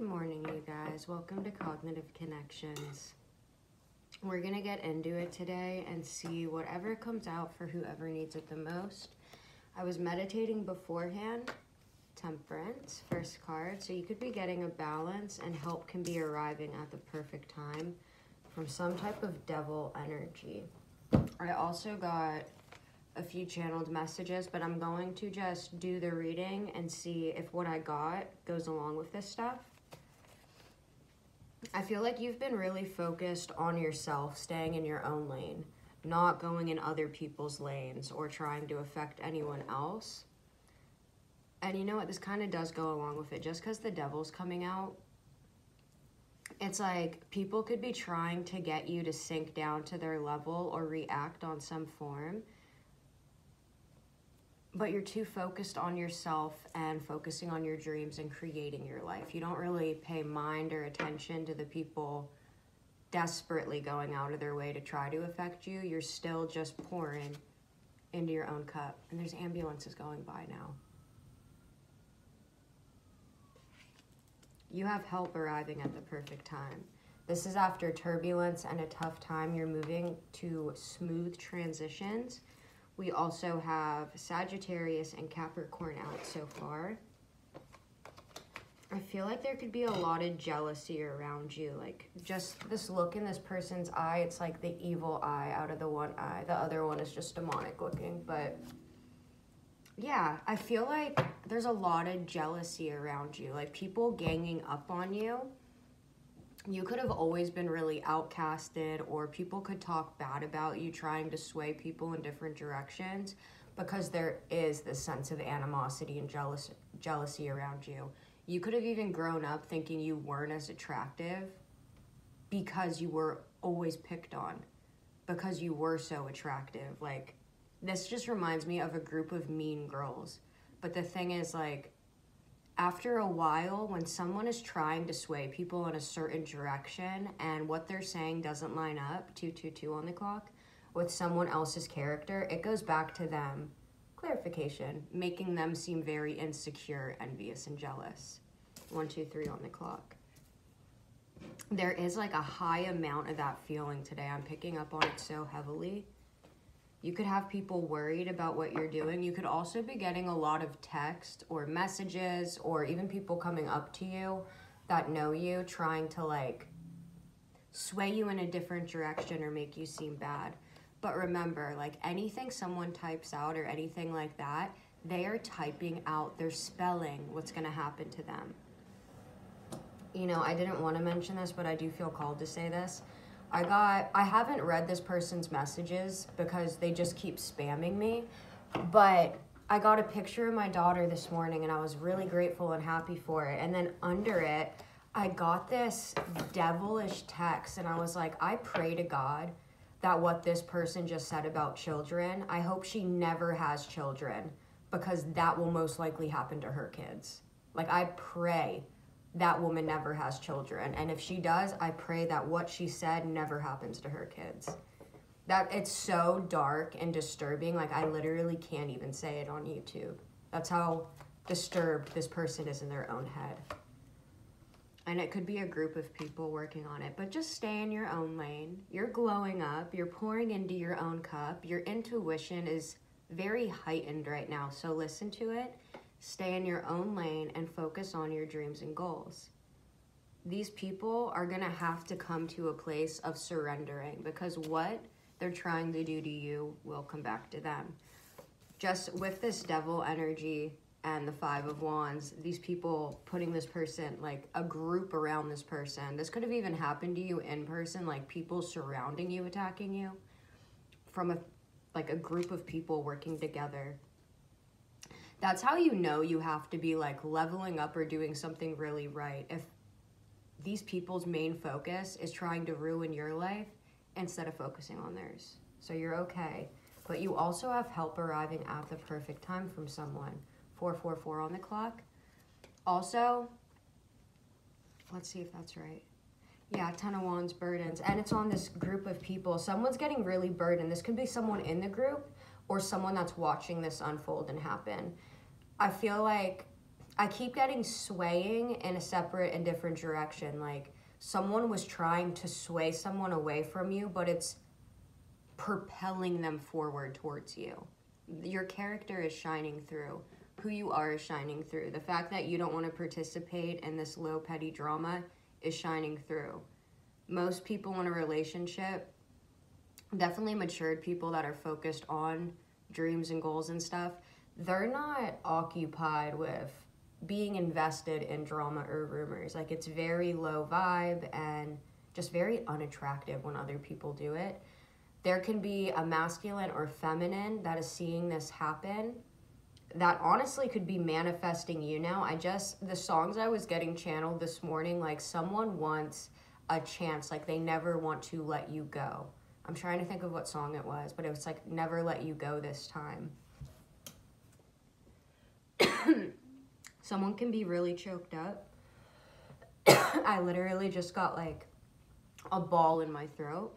Good morning, you guys. Welcome to Cognitive Connections. We're going to get into it today and see whatever comes out for whoever needs it the most. I was meditating beforehand. Temperance, first card. So you could be getting a balance, and help can be arriving at the perfect time from some type of devil energy. I also got a few channeled messages, but I'm going to just do the reading and see if what I got goes along with this stuff. I feel like you've been really focused on yourself, staying in your own lane, not going in other people's lanes or trying to affect anyone else. And you know what? This kind of does go along with it. Just because the devil's coming out, it's like people could be trying to get you to sink down to their level or react on some form but you're too focused on yourself and focusing on your dreams and creating your life. You don't really pay mind or attention to the people desperately going out of their way to try to affect you. You're still just pouring into your own cup. And there's ambulances going by now. You have help arriving at the perfect time. This is after turbulence and a tough time. You're moving to smooth transitions we also have Sagittarius and Capricorn out so far. I feel like there could be a lot of jealousy around you. Like, just this look in this person's eye, it's like the evil eye out of the one eye. The other one is just demonic looking. But, yeah, I feel like there's a lot of jealousy around you. Like, people ganging up on you you could have always been really outcasted or people could talk bad about you trying to sway people in different directions because there is this sense of animosity and jealous jealousy around you. You could have even grown up thinking you weren't as attractive because you were always picked on because you were so attractive. Like this just reminds me of a group of mean girls. But the thing is like after a while, when someone is trying to sway people in a certain direction and what they're saying doesn't line up, 222 on the clock, with someone else's character, it goes back to them. Clarification, making them seem very insecure, envious, and jealous. One, two, three on the clock. There is like a high amount of that feeling today. I'm picking up on it so heavily. You could have people worried about what you're doing. You could also be getting a lot of text or messages or even people coming up to you that know you trying to like sway you in a different direction or make you seem bad. But remember, like anything someone types out or anything like that, they are typing out, they're spelling what's going to happen to them. You know, I didn't want to mention this, but I do feel called to say this. I got, I haven't read this person's messages because they just keep spamming me, but I got a picture of my daughter this morning and I was really grateful and happy for it. And then under it, I got this devilish text and I was like, I pray to God that what this person just said about children, I hope she never has children because that will most likely happen to her kids. Like, I pray that woman never has children. And if she does, I pray that what she said never happens to her kids. That it's so dark and disturbing. Like I literally can't even say it on YouTube. That's how disturbed this person is in their own head. And it could be a group of people working on it, but just stay in your own lane. You're glowing up, you're pouring into your own cup. Your intuition is very heightened right now, so listen to it Stay in your own lane and focus on your dreams and goals. These people are going to have to come to a place of surrendering because what they're trying to do to you will come back to them. Just with this devil energy and the five of wands these people putting this person like a group around this person this could have even happened to you in person like people surrounding you attacking you from a like a group of people working together that's how you know you have to be like leveling up or doing something really right. If these people's main focus is trying to ruin your life instead of focusing on theirs. So you're okay. But you also have help arriving at the perfect time from someone. 444 on the clock. Also, let's see if that's right. Yeah, Ten of Wands burdens. And it's on this group of people. Someone's getting really burdened. This could be someone in the group or someone that's watching this unfold and happen. I feel like I keep getting swaying in a separate and different direction. Like someone was trying to sway someone away from you, but it's propelling them forward towards you. Your character is shining through. Who you are is shining through. The fact that you don't want to participate in this low petty drama is shining through. Most people in a relationship, definitely matured people that are focused on dreams and goals and stuff, they're not occupied with being invested in drama or rumors. Like it's very low vibe and just very unattractive when other people do it. There can be a masculine or feminine that is seeing this happen that honestly could be manifesting you now. I just, the songs I was getting channeled this morning, like someone wants a chance, like they never want to let you go. I'm trying to think of what song it was, but it was like Never Let You Go This Time. Someone can be really choked up. I literally just got like a ball in my throat.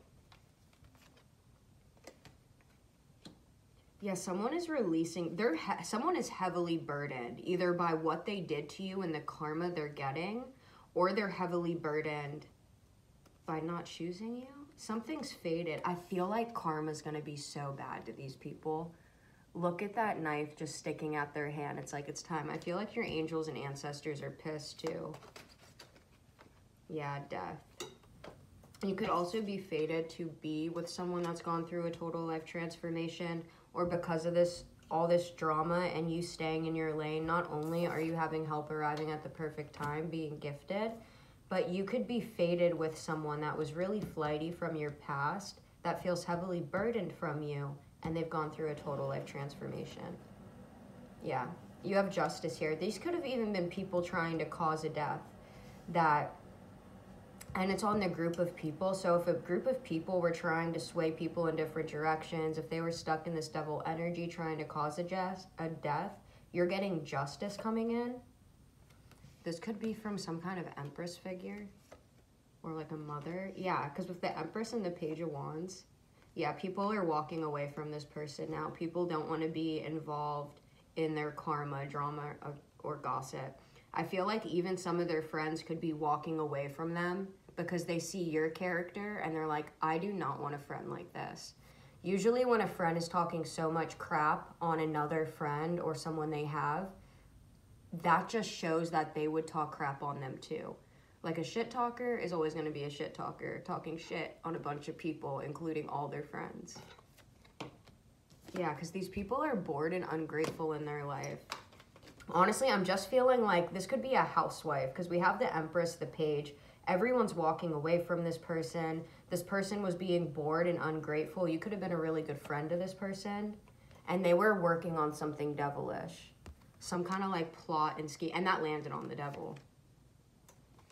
Yeah, someone is releasing. They're he- someone is heavily burdened either by what they did to you and the karma they're getting, or they're heavily burdened by not choosing you. Something's faded. I feel like karma's gonna be so bad to these people look at that knife just sticking out their hand. It's like it's time. I feel like your angels and ancestors are pissed too. Yeah, death. You could also be fated to be with someone that's gone through a total life transformation or because of this all this drama and you staying in your lane, not only are you having help arriving at the perfect time, being gifted, but you could be fated with someone that was really flighty from your past, that feels heavily burdened from you, and they've gone through a total life transformation. Yeah, you have justice here. These could have even been people trying to cause a death that and it's on the group of people. So if a group of people were trying to sway people in different directions, if they were stuck in this devil energy trying to cause a, just, a death, you're getting justice coming in. This could be from some kind of empress figure or like a mother. Yeah, because with the empress and the page of wands, yeah, people are walking away from this person now. People don't want to be involved in their karma, drama, uh, or gossip. I feel like even some of their friends could be walking away from them because they see your character and they're like, I do not want a friend like this. Usually, when a friend is talking so much crap on another friend or someone they have, that just shows that they would talk crap on them too. Like a shit talker is always going to be a shit talker, talking shit on a bunch of people, including all their friends. Yeah, because these people are bored and ungrateful in their life. Honestly, I'm just feeling like this could be a housewife because we have the Empress, the page. Everyone's walking away from this person. This person was being bored and ungrateful. You could have been a really good friend to this person. And they were working on something devilish. Some kind of like plot and ski. And that landed on the devil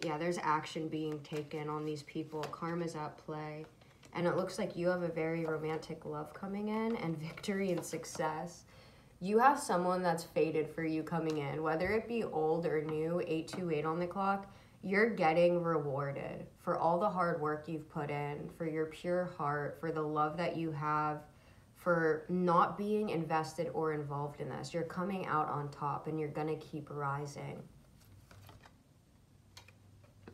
yeah, there's action being taken on these people. Karma's at play. And it looks like you have a very romantic love coming in and victory and success. You have someone that's fated for you coming in, whether it be old or new, 828 on the clock, you're getting rewarded for all the hard work you've put in, for your pure heart, for the love that you have, for not being invested or involved in this. You're coming out on top and you're to keep rising.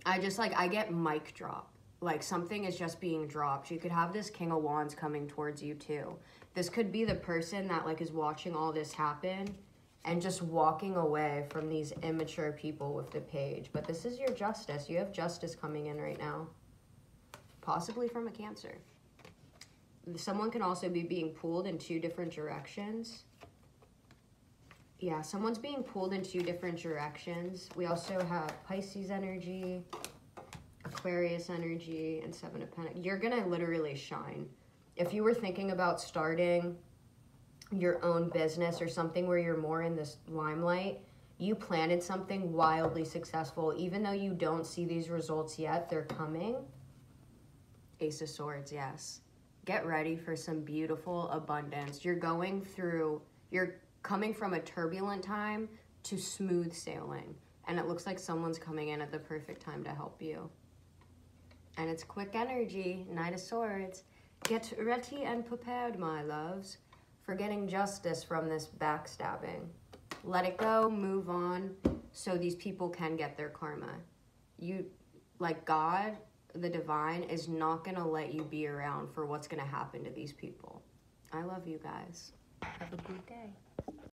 I just like I get mic drop. Like something is just being dropped. You could have this King of Wands coming towards you too. This could be the person that like is watching all this happen and just walking away from these immature people with the page. But this is your justice. You have justice coming in right now. Possibly from a cancer. Someone can also be being pulled in two different directions. Yeah, someone's being pulled in two different directions. We also have Pisces energy, Aquarius energy, and Seven of Pentacles. You're going to literally shine. If you were thinking about starting your own business or something where you're more in this limelight, you planted something wildly successful. Even though you don't see these results yet, they're coming. Ace of Swords, yes. Get ready for some beautiful abundance. You're going through, you're coming from a turbulent time to smooth sailing. And it looks like someone's coming in at the perfect time to help you. And it's quick energy, Knight of Swords. Get ready and prepared, my loves, for getting justice from this backstabbing. Let it go, move on. so these people can get their karma. You, like God, the divine, is not to let you be around for what's to happen to these people. I love you guys. Have a good day.